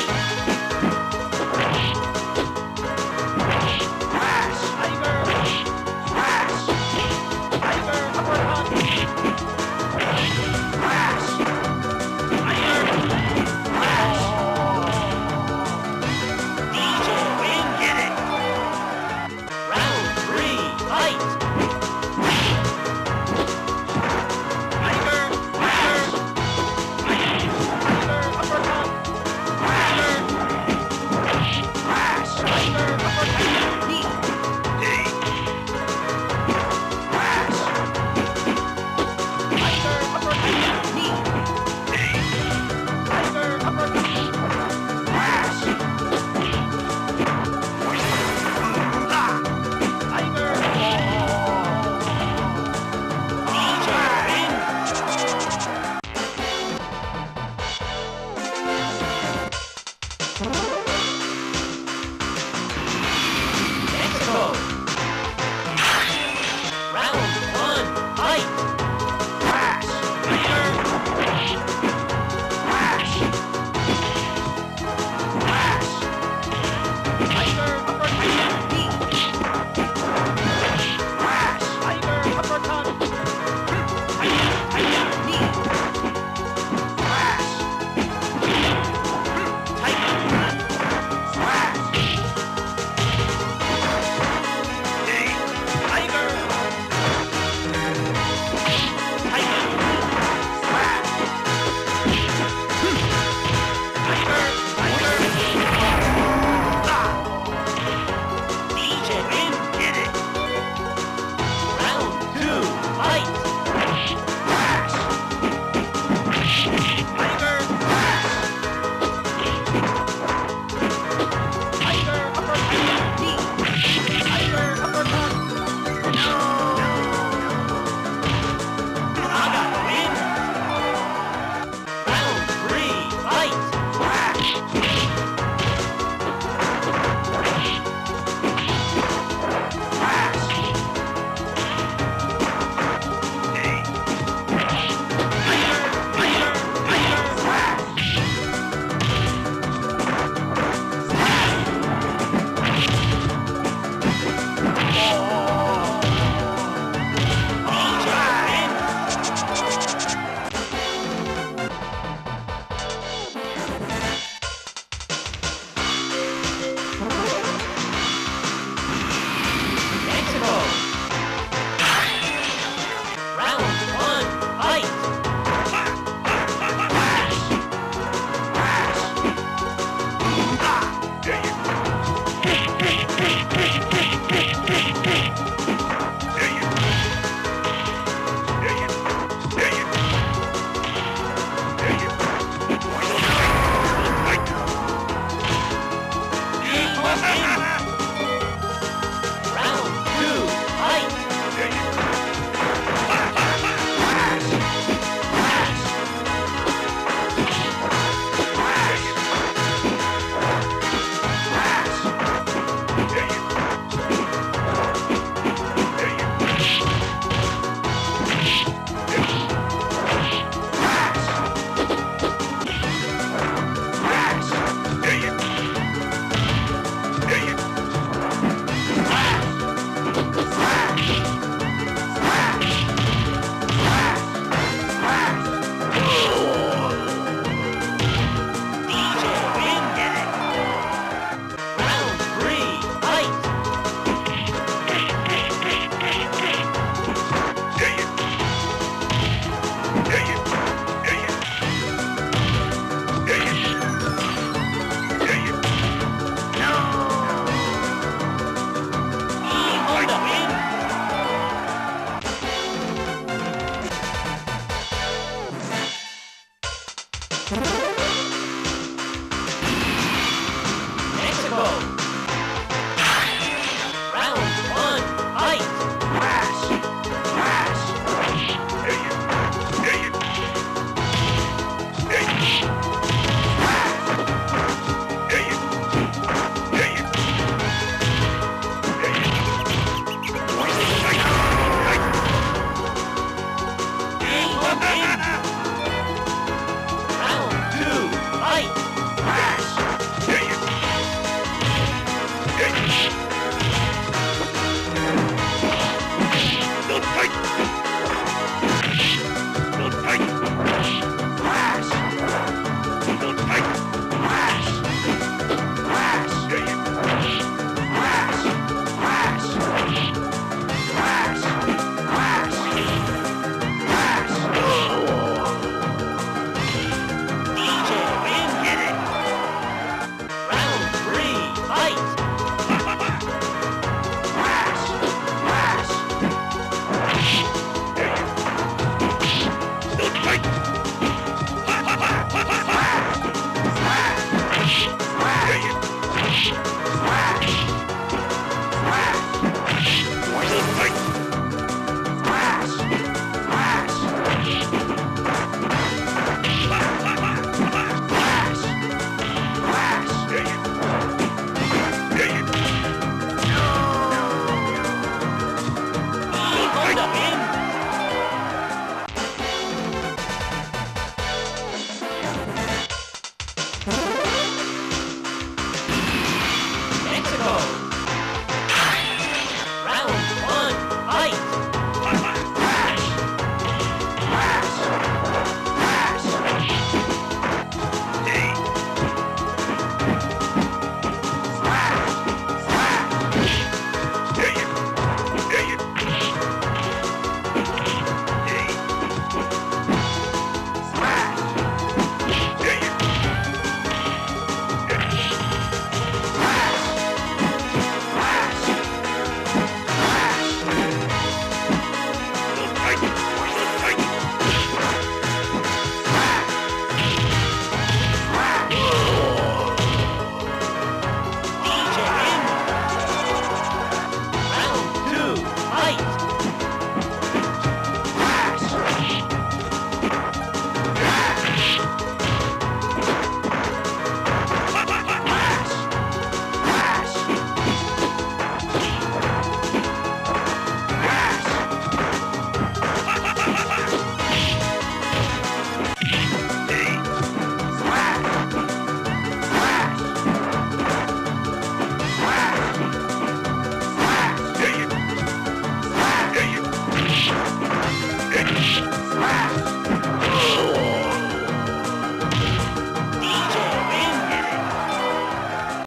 い。